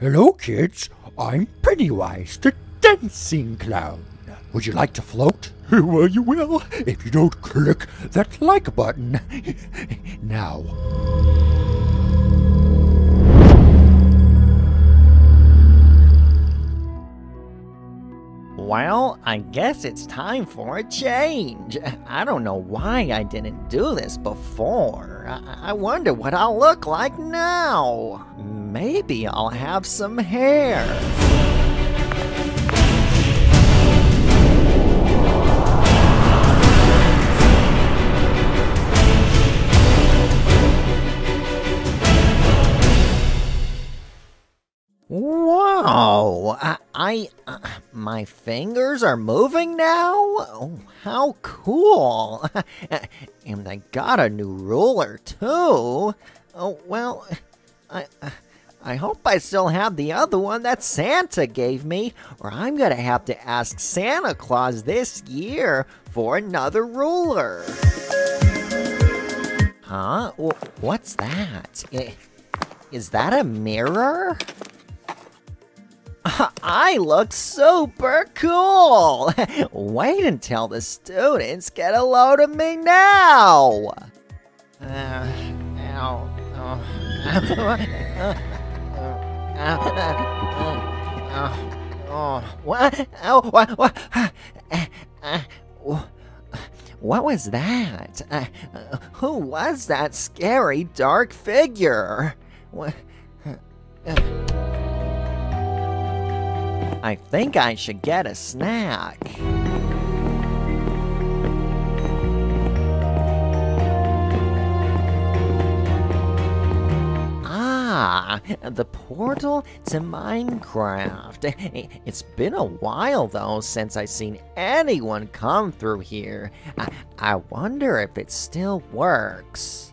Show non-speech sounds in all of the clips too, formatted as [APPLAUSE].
Hello, kids. I'm Pennywise, the dancing clown. Would you like to float? [LAUGHS] Well, you will if you don't click that like button. [LAUGHS] now. Well, I guess it's time for a change. I don't know why I didn't do this before. I, I wonder what I'll look like now. Maybe I'll have some hair. Whoa! I, I uh, my fingers are moving now. Oh, how cool! [LAUGHS] and I got a new ruler too. Oh well, I. I hope I still have the other one that Santa gave me, or I'm gonna have to ask Santa Claus this year for another ruler. Huh? What's that? Is that a mirror? [LAUGHS] I look super cool! [LAUGHS] Wait until the students get a load of me now! Uh, ow, oh. [LAUGHS] what? Was that? Uh, who was that scary dark figure? What? I think I should get a snack. Ah, the portal to Minecraft. It's been a while though since I've seen anyone come through here. I, I wonder if it still works.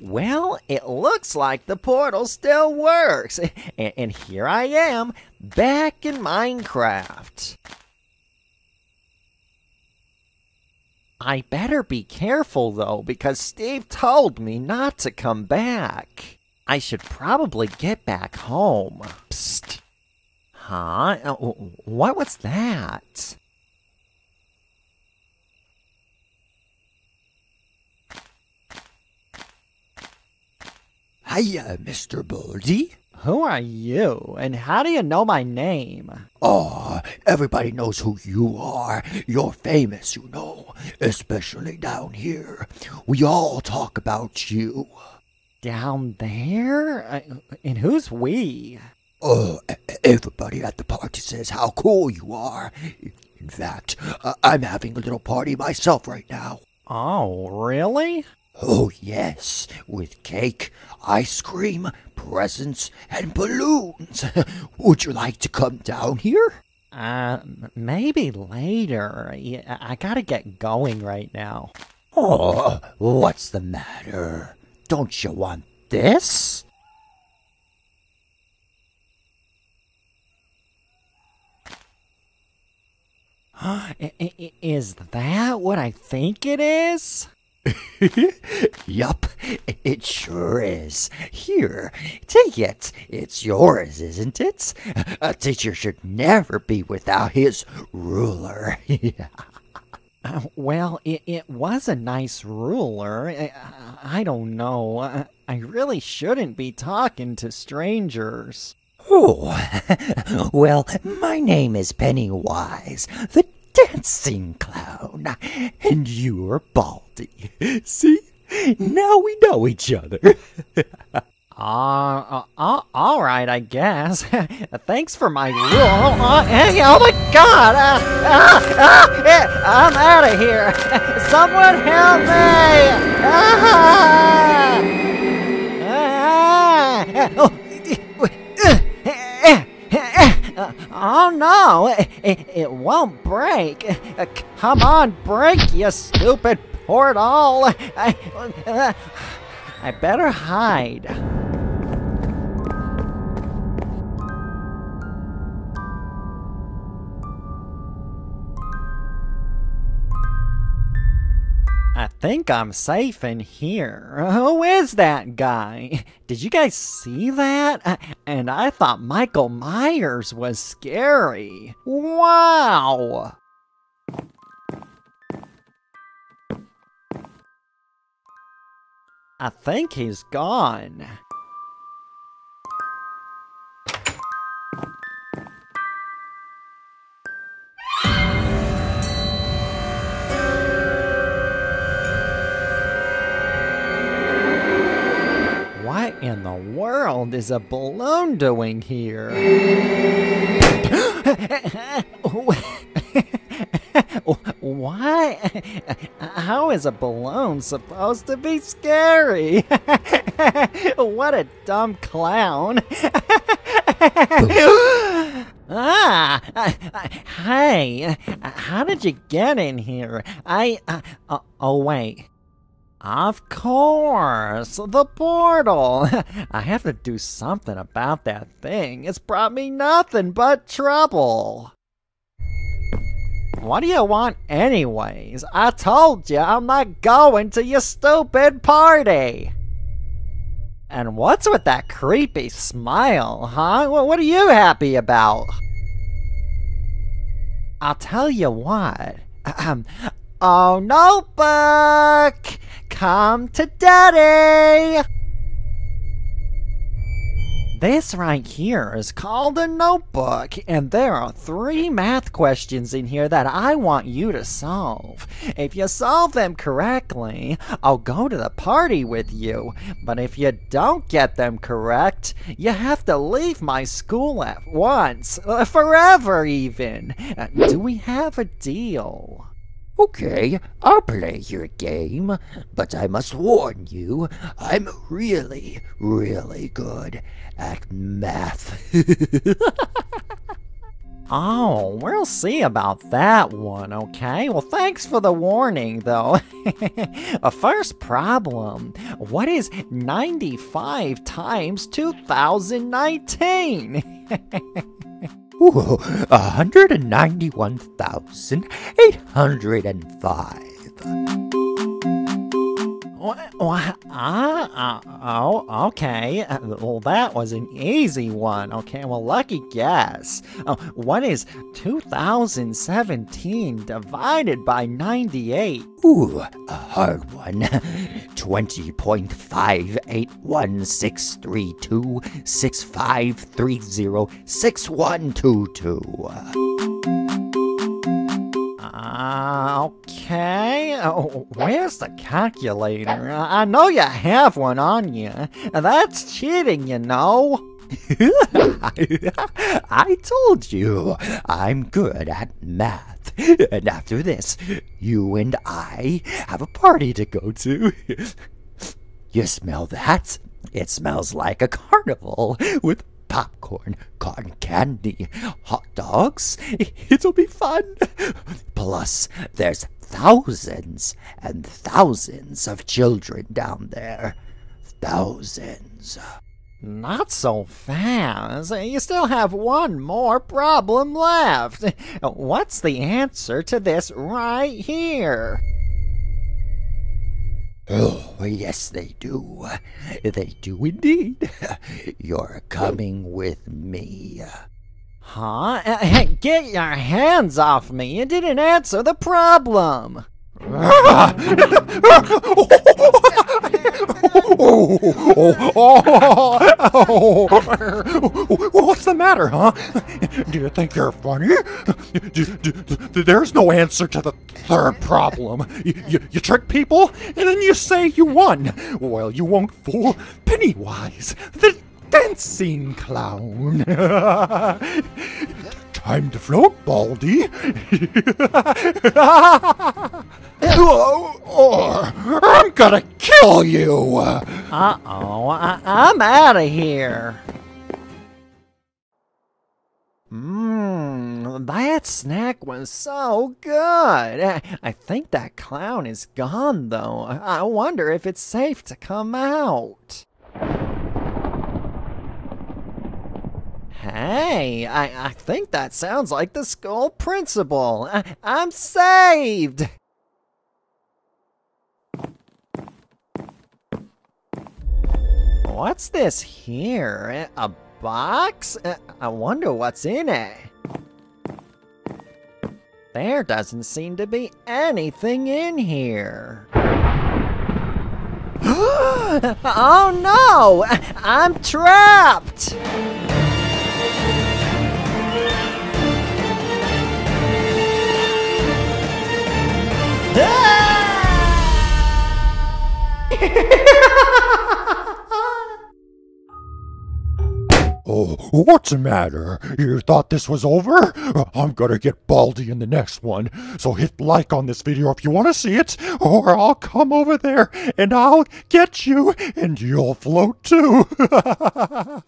Well, it looks like the portal still works. And, and here I am, back in Minecraft. I better be careful though, because Steve told me not to come back. I should probably get back home. Psst. Huh? Uh, what was that? Hiya, Mr. Baldi. Who are you, and how do you know my name? Oh, everybody knows who you are. You're famous, you know, especially down here. We all talk about you. Down there? Uh, and who's we? Oh, everybody at the party says how cool you are. In fact, uh, I'm having a little party myself right now. Oh, really? Oh, yes, with cake, ice cream, presents, and balloons. [LAUGHS] Would you like to come down here? Uh, maybe later. I gotta get going right now. Oh, what's the matter? Don't you want this? [GASPS] is that what I think it is? [LAUGHS] yup, it sure is. Here, take it. It's yours, isn't it? A teacher should never be without his ruler. [LAUGHS] uh, well, it, it was a nice ruler. I, I don't know. I, I really shouldn't be talking to strangers. Oh, [LAUGHS] well, my name is Pennywise, the dancing clown, and you're Baldi. See? Now we know each other. [LAUGHS] Uh, uh, all right, I guess. [LAUGHS] Thanks for my rule. Uh, hey, oh my god! Uh, uh, uh, yeah, I'm out of here. [LAUGHS] Someone help me! Ah! Ah! Oh, oh no, it, it, it, won't break. Come on, break, you stupid portal. I, I better hide. Think I'm safe in here. [LAUGHS] Who is that guy? [LAUGHS] Did you guys see that? [LAUGHS] And I thought Michael Myers was scary. Wow! I think he's gone. In the world is a balloon doing here? Why? How is a balloon supposed to be scary? what a dumb clown. ah, hey, how did you get in here? I, uh, oh wait. Of course, the portal. [LAUGHS] I have to do something about that thing. It's brought me nothing but trouble. What do you want anyways? I told you I'm not going to your stupid party. And what's with that creepy smile, huh? What are you happy about? I'll tell you what. [CLEARS THROAT] oh, notebook! Come to daddy! This right here is called a notebook, and there are three math questions in here that I want you to solve. If you solve them correctly, I'll go to the party with you. But if you don't get them correct, you have to leave my school at once. Uh, forever, even. Uh, do we have a deal? Okay, I'll play your game, but I must warn you, I'm really, really good at math. [LAUGHS] oh, we'll see about that one, okay? Well, thanks for the warning, though. [LAUGHS] A first problem. What is 95 times 2019? [LAUGHS] Ooh, 191,805. What? what? Ah, uh, oh, okay. Well, that was an easy one. Okay, well, lucky guess. Oh, what is 2017 divided by 98? Ooh, a hard one. 20.58163265306122. Uh, okay. Oh, where's the calculator? I know you have one on you. That's cheating, you know. [LAUGHS] I told you I'm good at math. [LAUGHS] And after this, you and I have a party to go to. [LAUGHS] You smell that? It smells like a carnival with popcorn, cotton candy, hot dogs. [LAUGHS] It'll be fun. Plus, there's thousands and thousands of children down there. Thousands. Not so fast. You still have one more problem left. What's the answer to this right here? Oh, yes, they do. They do indeed. You're coming with me. Huh? [LAUGHS] Get your hands off me! You didn't answer the problem! [LAUGHS] Oh, oh, oh. [LAUGHS] What's the matter, huh? Do you think you're funny? There's no answer to the third problem. You, you, you trick people, and then you say you won. Well, you won't fool Pennywise, the dancing clown. [LAUGHS] Time to float, Baldi. [LAUGHS] gonna kill you. Uh-oh, I- I'm out of here. Mmm, that snack was so good. I think that clown is gone, though. I wonder if it's safe to come out. Hey, I, I think that sounds like the school principal. I, I'm saved! What's this here? A box? Uh, I wonder what's in it. There doesn't seem to be anything in here. [GASPS] oh no! I'm trapped! [LAUGHS] What's the matter? You thought this was over? I'm gonna get Baldi in the next one. So hit like on this video if you want to see it, or I'll come over there and I'll get you and you'll float too. [LAUGHS]